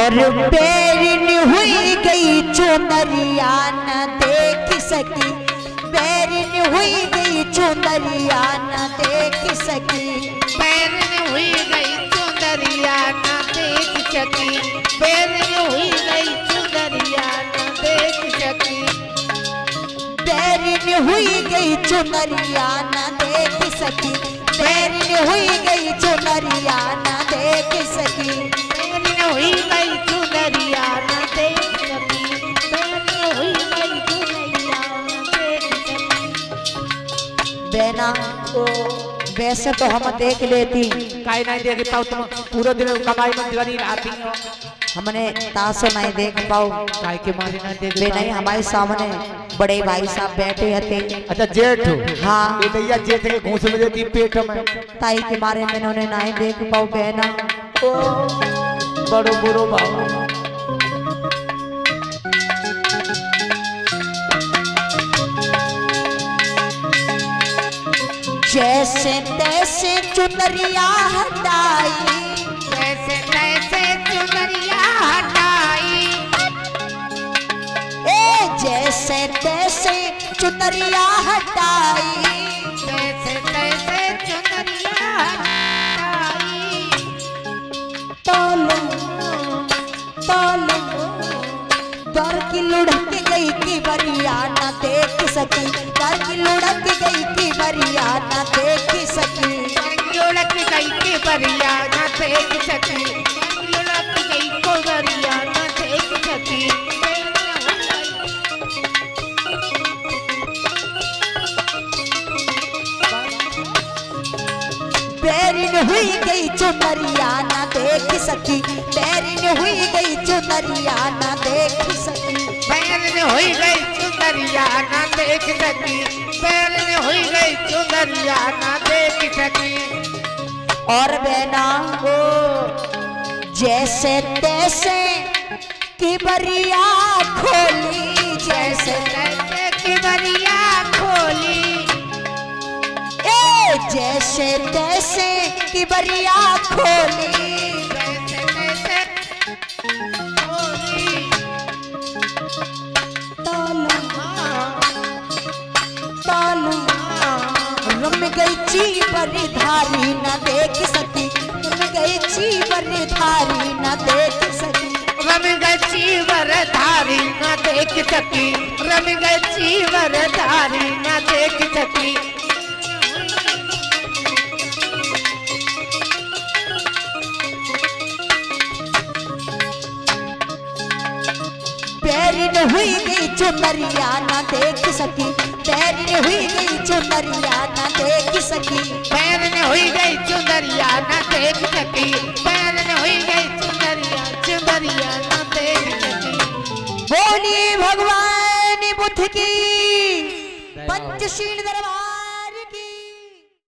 और पैरिन हुई गई चुनरिया न देख सकी। पैरिन हुई गई चुनरिया न देख सकी। पैरन हुई गई चुंदरिया न देख सकी। पैरन हुई गई चुंदरिया न देख सकी। पैरिन हुई गई चुनरिया न देख सकी। पैरिन हुई गई चुनरिया न देख सकी। हुई बेना वैसे तो हम देख लेती। काहे नहीं देख पाओ तुम? पूरा दिन कमाई में गरी रहती हो। हमने तासो नहीं देख पाओ। काहे के मारे नहीं देख वे नहीं हमारे सामने बड़े भाई साहब बैठे हते अच्छा जेठ। हाँ। ये दैया जेठ के घूस में देती पेट में। ताई के बारे में उन्हें नहीं देख पाओ बहना ओ बड़ो बुरो बाबा जैसे तैसे चुनरिया हटाई। कैसे कैसे चुनरिया हटाई। ए जैसे तैसे चुनरिया हटाई। कैसे कैसे चुनरिया हटाई। तोलो तोलो दर की लुढ़क गई की बरिया न देख सकी। गई न देख सकी। लुढ़क गई न हुई गई चुनरिया न देख सकी। पैरिन हुई गई चुनरिया न देख सकी। पैरन हुई गई चुनरिया न देख सकी। पैरन हुई गई चुनरिया न देख सकी। और बहना को जैसे तैसे की बरिया खोली, जैसे तैसे की बरिया खोली। ए, जैसे तैसे की बरिया खोली। गई चीवर धारी न देख सकी। रम गई चीवर धारी न देख सकी। रम गची वर धारी न देख सकी। रम गची वर धारी न देख सकी। पैरिन हुई गई चुनरिया ना देख सकी पैर ने हुई गई चुनरिया ना देख सकी। पैर ने हुई गई चुनरिया ना देख सकी पैर ने हुई गई चुनरिया चुमरिया ना देख सकी। बोली भगवान बुद्ध की पंचशील दरबार।